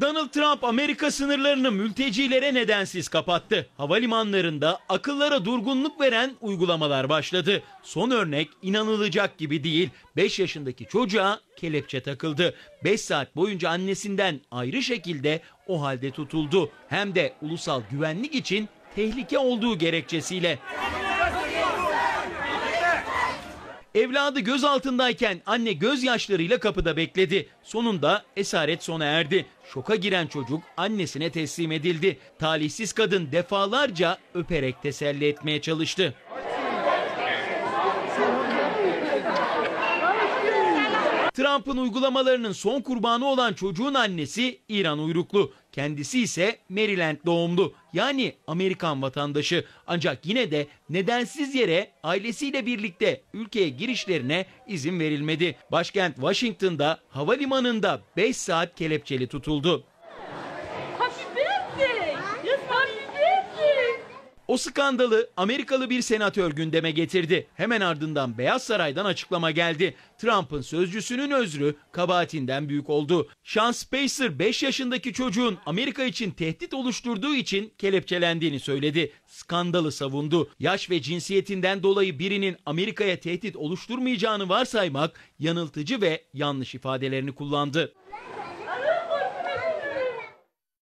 Donald Trump Amerika sınırlarını mültecilere nedensiz kapattı. Havalimanlarında akıllara durgunluk veren uygulamalar başladı. Son örnek inanılacak gibi değil. 5 yaşındaki çocuğa kelepçe takıldı. 5 saat boyunca annesinden ayrı şekilde o halde tutuldu. Hem de ulusal güvenlik için tehlike olduğu gerekçesiyle. Evladı gözaltındayken anne gözyaşlarıyla kapıda bekledi. Sonunda esaret sona erdi. Şoka giren çocuk annesine teslim edildi. Talihsiz kadın defalarca öperek teselli etmeye çalıştı. Trump'ın uygulamalarının son kurbanı olan çocuğun annesi İran uyruklu. Kendisi ise Maryland doğumlu. Yani Amerikan vatandaşı. Ancak yine de nedensiz yere ailesiyle birlikte ülkeye girişlerine izin verilmedi. Başkent Washington'da havalimanında 5 saat kelepçeli tutuldu. O skandalı Amerikalı bir senatör gündeme getirdi. Hemen ardından Beyaz Saray'dan açıklama geldi. Trump'ın sözcüsünün özrü kabahatinden büyük oldu. Sean Spicer 5 yaşındaki çocuğun Amerika için tehdit oluşturduğu için kelepçelendiğini söyledi. Skandalı savundu. Yaş ve cinsiyetinden dolayı birinin Amerika'ya tehdit oluşturmayacağını varsaymak yanıltıcı ve yanlış ifadelerini kullandı.